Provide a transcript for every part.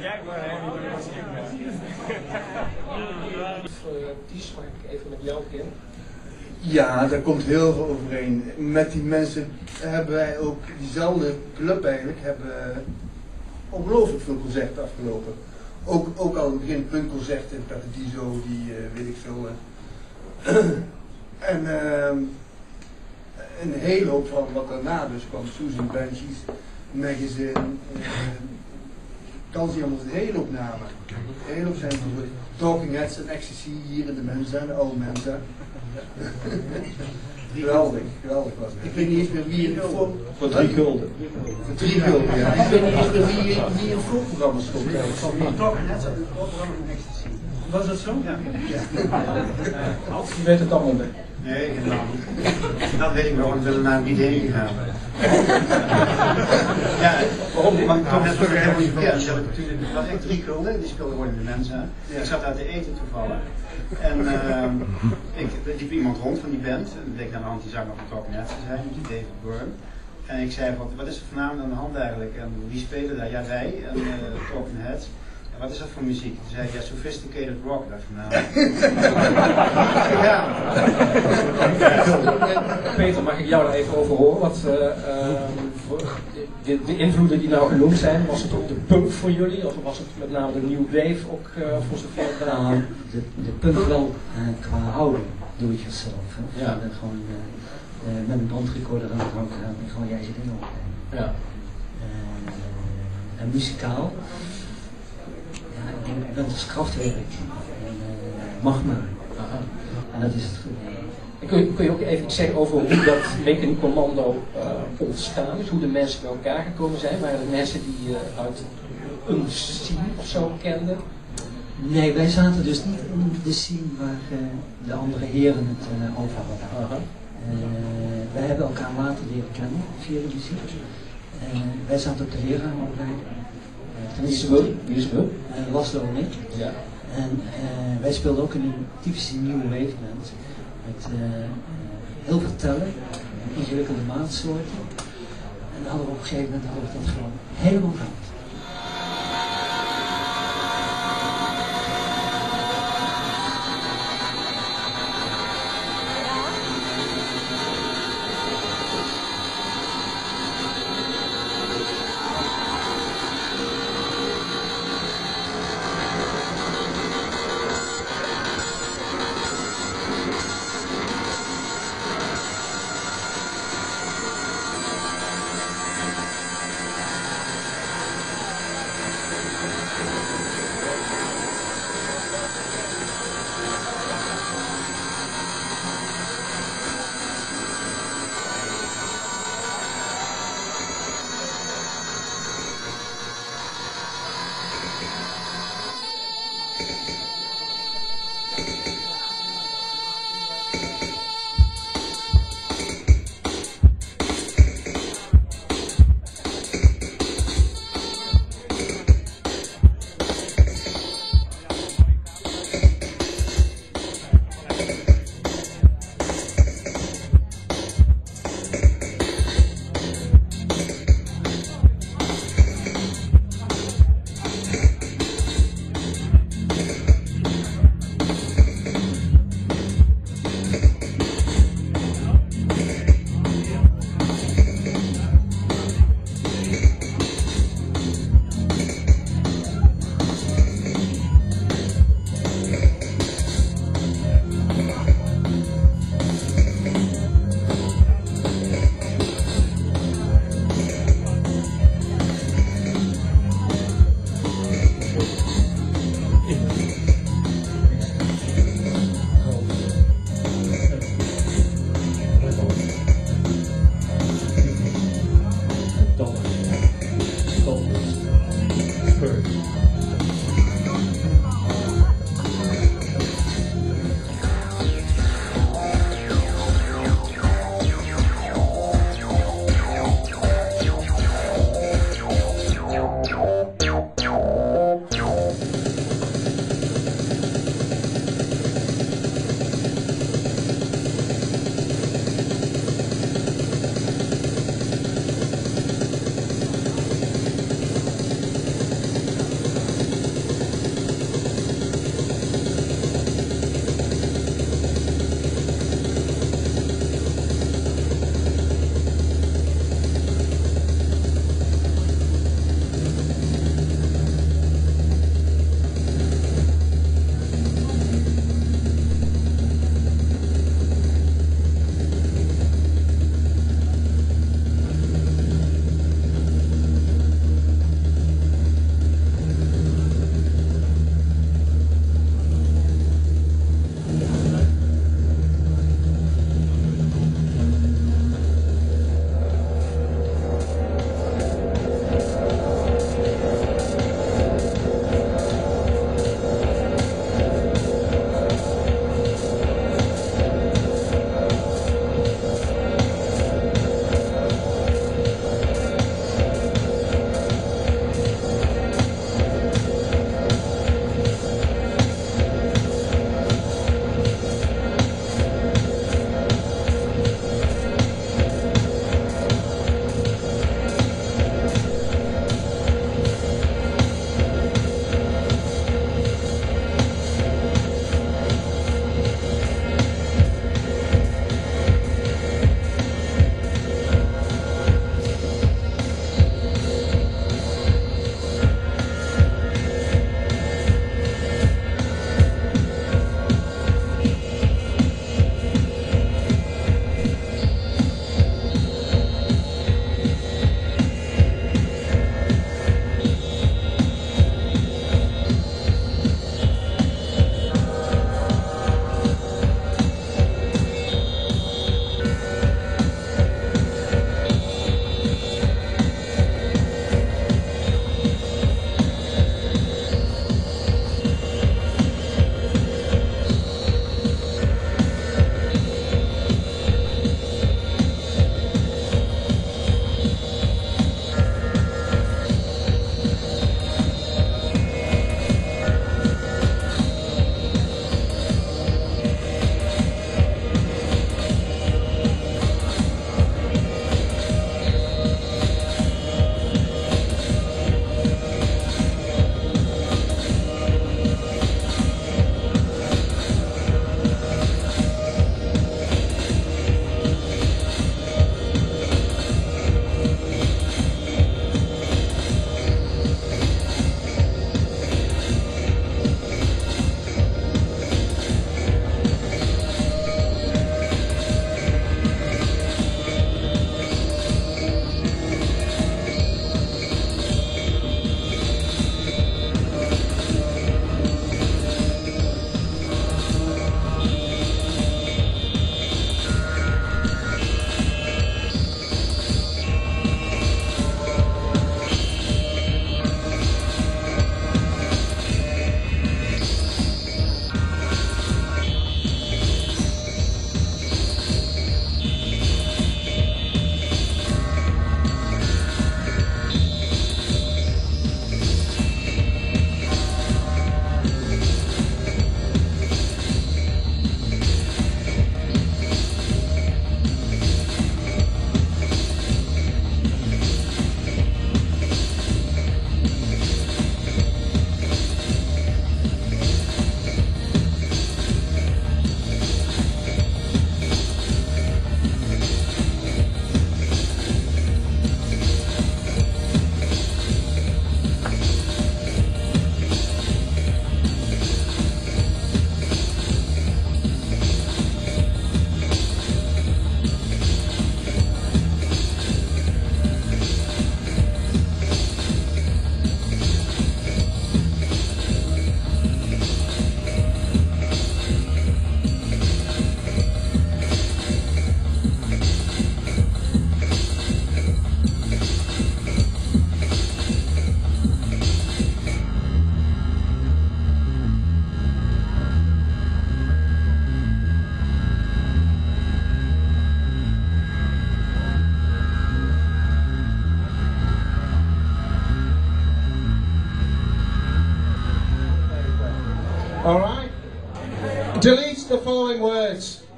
kijk maar mag ik even met jou beginnen? Ja, daar komt heel veel overeen. Met die mensen hebben wij ook diezelfde club eigenlijk, hebben ongelooflijk veel concerten afgelopen. Ook, ook al een begin punkconcert in Paradiso, die uh, weet ik veel. Uh. en uh, een hele hoop van wat daarna dus kwam, Susan Banshees, Magazine, uh, Calcium was een hele hele hoop zijn Talking Heads en Ecstasy hier in de Mensa, de oude Mensa. geweldig, geweldig was het. Ik weet niet eens meer wie in voor... Voor drie gulden. Voor drie gulden, ja. Ik weet niet eens meer wie, wie in voorprogramma's stond. Van Talking Heads en het voorprogramma van Ecstasy. Was dat zo? Ja. ja. Je weet het allemaal niet. Nee, helemaal niet. Dat weet ik wel, ik ben er naar niet heen gegaan. ja, waarom niet? Maar ik kwam net terug helemaal niet. Ja, natuurlijk, was echt drie gulden, die speelde gewoon in de mensen. Ik zat daar te eten toevallig. En uh, ik liep iemand rond van die band, en dat bleek aan de hand die zanger van Talking Heads te zijn, die David Byrne. En ik zei van, wat is er vanavond aan de hand eigenlijk? En wie spelen daar? Ja, wij en uh, Talking Wat is dat voor muziek? Toen zei ja, sophisticated rock, dacht ik nou. ja. Peter, mag ik jou daar even over horen? Wat, uh, uh, de, de, invloeden die nou genoemd zijn, was het ook de punk voor jullie? Of was het met name de new wave ook uh, voor zover het nou, de, de punk wel qua houding, doe yourself. Hè? Ja. gewoon met een bandrecorder aan de hand gaan en gewoon jij zit in opnemen. Ja. en muzikaal dat is krachtwerk. En, uh, magma. Aha. En dat is het. Kun je, kun je ook even iets zeggen over hoe dat Mechanic Commando uh, ontstaan is? Hoe de mensen bij elkaar gekomen zijn? Waren er mensen die uh, uit een scene of zo kenden? Nee, wij zaten dus niet in de scene waar uh, de andere heren het over hadden. wij hebben elkaar later leren kennen via de muziek. wij zaten op de lerarenopleiding. Is we? Uh, Laszlo en ik. Ja. En uh, wij speelden ook in een typische nieuwe wave band. Met uh, heel veel tellen, ingewikkelde maatsoorten. En dan hadden we op een gegeven moment hadden we dat gewoon helemaal gehad.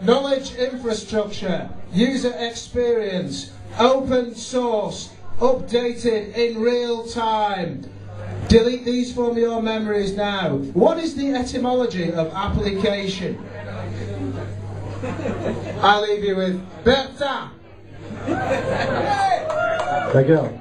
Knowledge infrastructure, user experience, open source, updated in real time. Delete these from your memories now. What is the etymology of application? I'll leave you with Bertha. Dankjewel. Hey,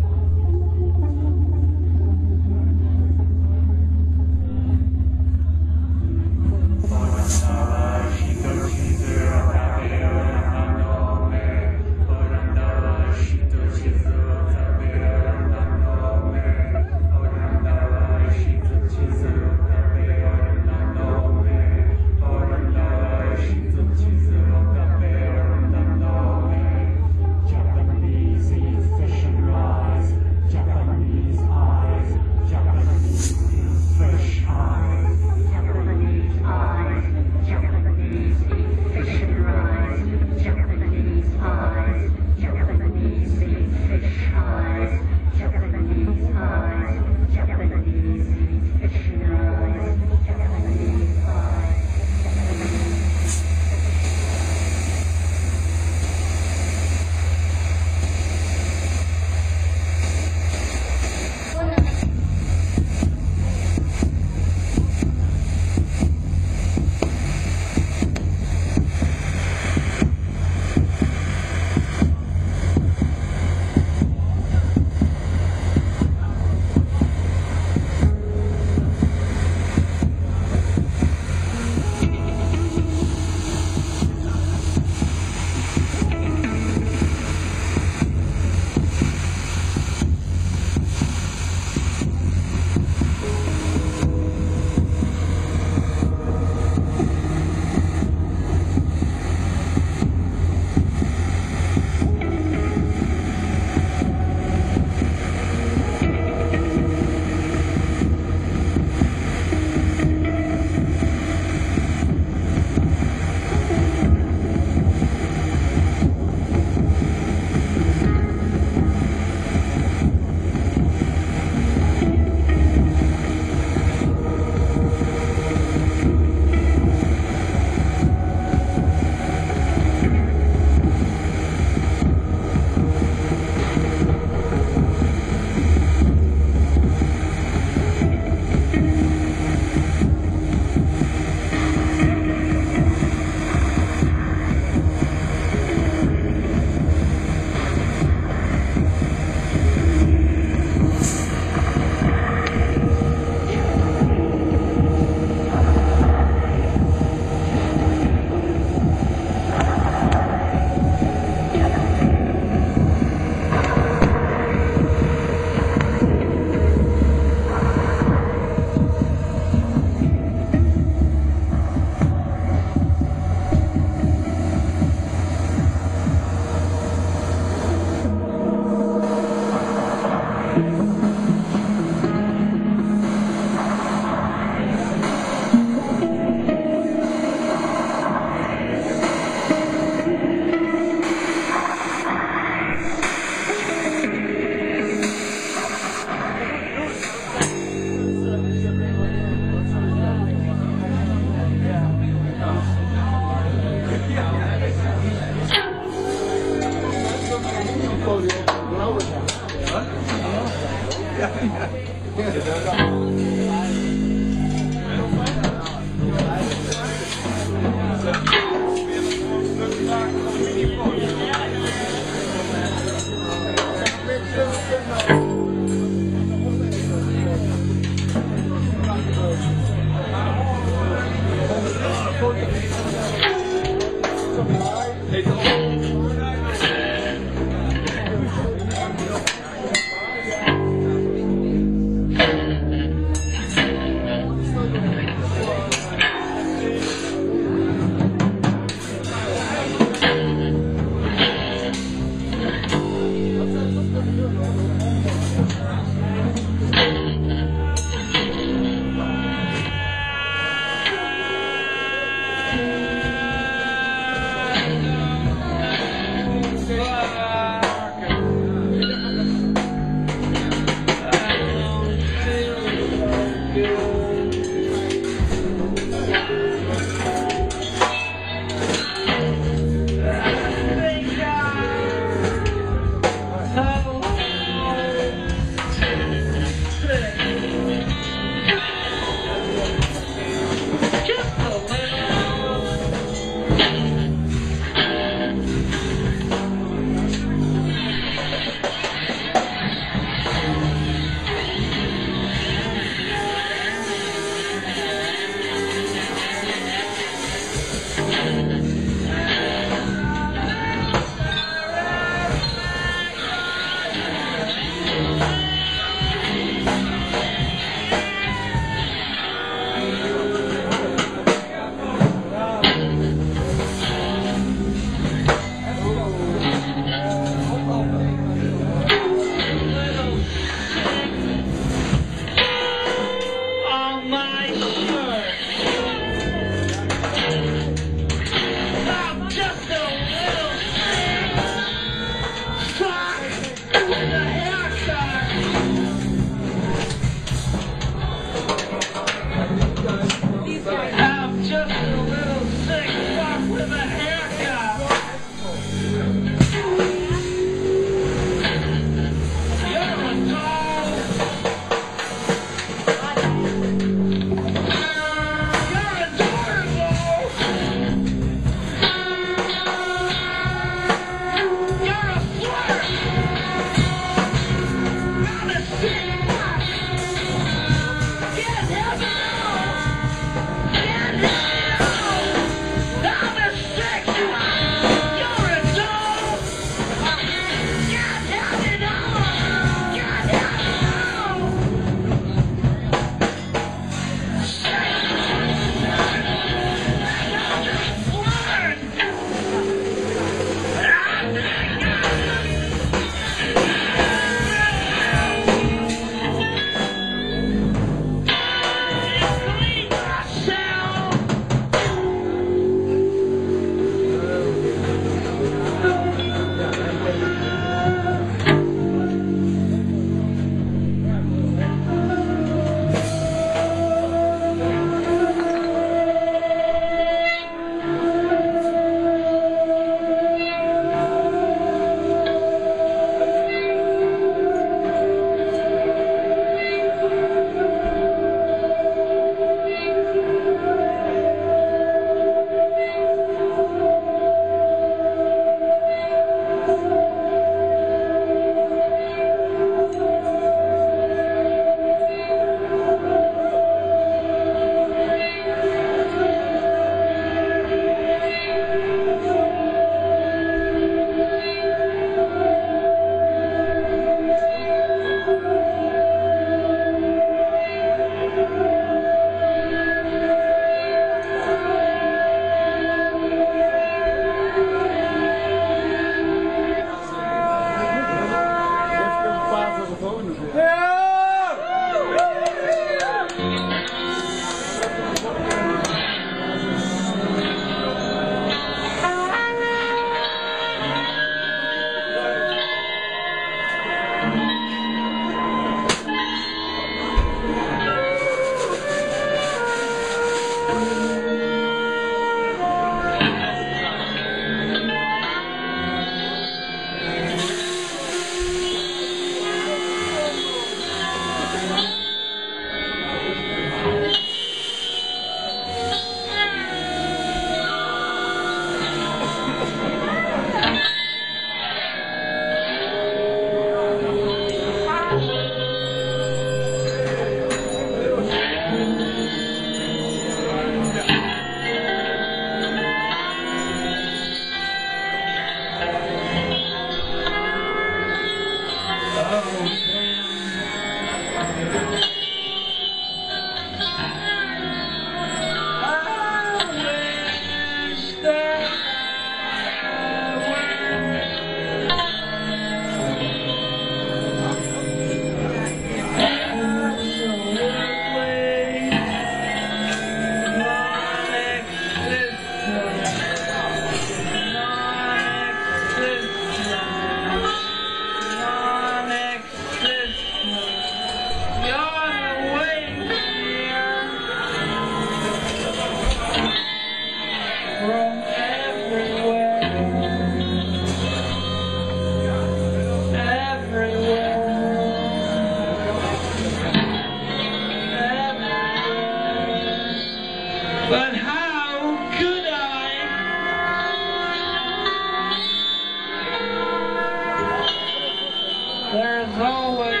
I? There's always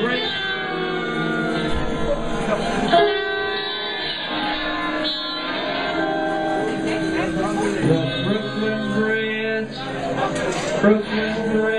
great The Brooklyn Bridge, Brooklyn Bridge,